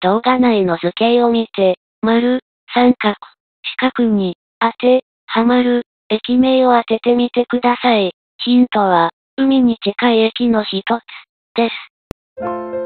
動画内の図形を見て、丸、三角、四角に、当て、はまる、駅名を当ててみてください。ヒントは、海に近い駅の一つ、です。